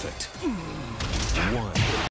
perfect.